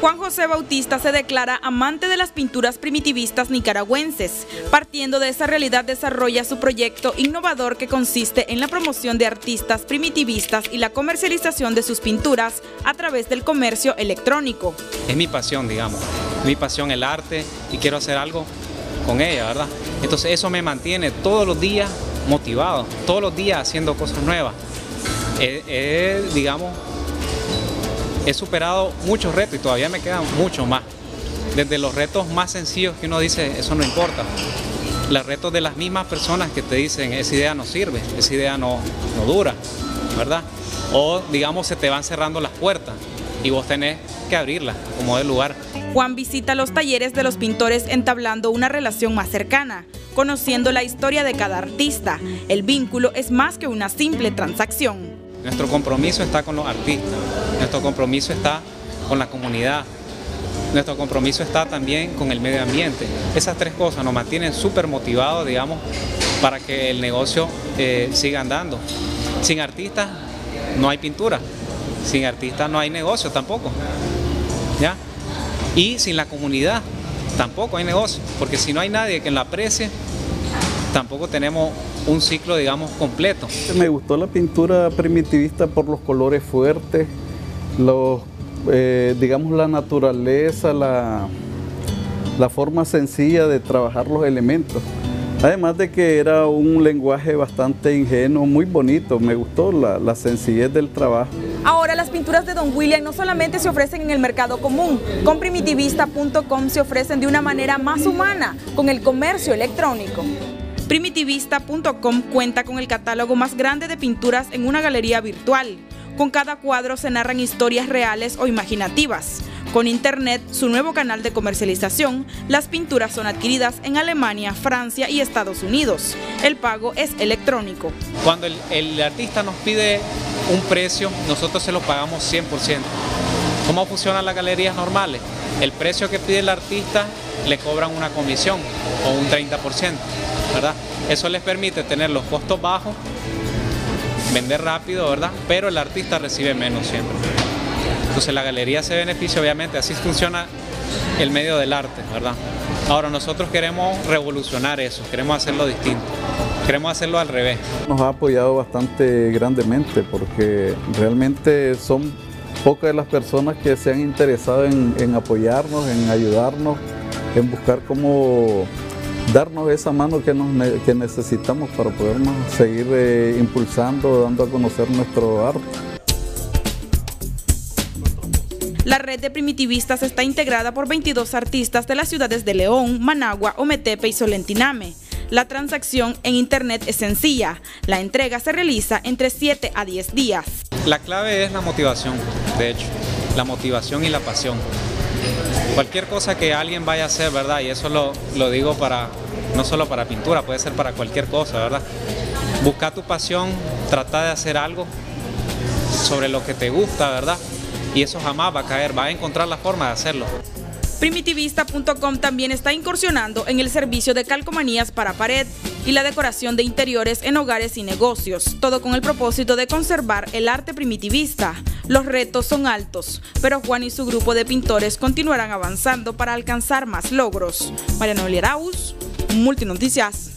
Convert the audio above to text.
José Bautista se declara amante de las pinturas primitivistas nicaragüenses. Partiendo de esa realidad desarrolla su proyecto innovador que consiste en la promoción de artistas primitivistas y la comercialización de sus pinturas a través del comercio electrónico. Es mi pasión, digamos, mi pasión el arte y quiero hacer algo con ella, ¿verdad? Entonces eso me mantiene todos los días motivado, todos los días haciendo cosas nuevas. digamos, he superado muchos retos y todavía me quedan muchos más. Desde los retos más sencillos que uno dice, eso no importa. Los retos de las mismas personas que te dicen, esa idea no sirve, esa idea no, no dura, ¿verdad? O digamos, se te van cerrando las puertas y vos tenés que abrirlas como de lugar. Juan visita los talleres de los pintores entablando una relación más cercana, conociendo la historia de cada artista. El vínculo es más que una simple transacción. Nuestro compromiso está con los artistas, nuestro compromiso está con la comunidad, nuestro compromiso está también con el medio ambiente. Esas tres cosas nos mantienen súper motivados, digamos, para que el negocio eh, siga andando. Sin artistas no hay pintura, sin artistas no hay negocio tampoco. ¿ya? Y sin la comunidad tampoco hay negocio, porque si no hay nadie que la aprecie, tampoco tenemos un ciclo, digamos, completo. Me gustó la pintura primitivista por los colores fuertes, eh, digamos, la naturaleza, la, la forma sencilla de trabajar los elementos. Además de que era un lenguaje bastante ingenuo, muy bonito, me gustó la, la, sencillez del trabajo. Ahora las pinturas de Don William no solamente se ofrecen en el mercado común, con primitivista.com se ofrecen de una manera más humana, con el comercio electrónico. Primitivista.com cuenta con el catálogo más grande de pinturas en una galería virtual. Con cada cuadro se narran historias reales o imaginativas. Con Internet, su nuevo canal de comercialización, las pinturas son adquiridas en Alemania, Francia y Estados Unidos. El pago es electrónico. Cuando el, artista nos pide un precio, nosotros se lo pagamos 100%. ¿Cómo funcionan las galerías normales? El precio que pide el artista le cobran una comisión o un 30%. ¿Verdad? Eso les permite tener los costos bajos, vender rápido, ¿verdad? Pero el artista recibe menos siempre. Entonces la galería se beneficia, obviamente, así funciona el medio del arte, ¿verdad? Ahora nosotros queremos revolucionar eso, queremos hacerlo distinto, queremos hacerlo al revés. Nos ha apoyado bastante grandemente porque realmente son pocas de las personas que se han interesado en, en apoyarnos, en ayudarnos, en buscar cómo darnos esa mano que, que necesitamos para podernos seguir eh, impulsando, dando a conocer nuestro arte. La red de primitivistas está integrada por 22 artistas de las ciudades de León, Managua, Ometepe y Solentiname. La transacción en Internet es sencilla. La entrega se realiza entre 7 a 10 días. La clave es la motivación, de hecho, la motivación y la pasión cualquier cosa que alguien vaya a hacer, ¿verdad? Y eso lo, lo digo para, no solo para pintura, puede ser para cualquier cosa, ¿verdad? Busca tu pasión, trata de hacer algo sobre lo que te gusta, ¿verdad? Y eso jamás va a caer, va a encontrar la forma de hacerlo. Primitivista.com también está incursionando en el servicio de calcomanías para pared y la decoración de interiores en hogares y negocios, todo con el propósito de conservar el arte primitivista. Los retos son altos, pero Juan y su grupo de pintores continuarán avanzando para alcanzar más logros. Mariano Arauz, Multinoticias.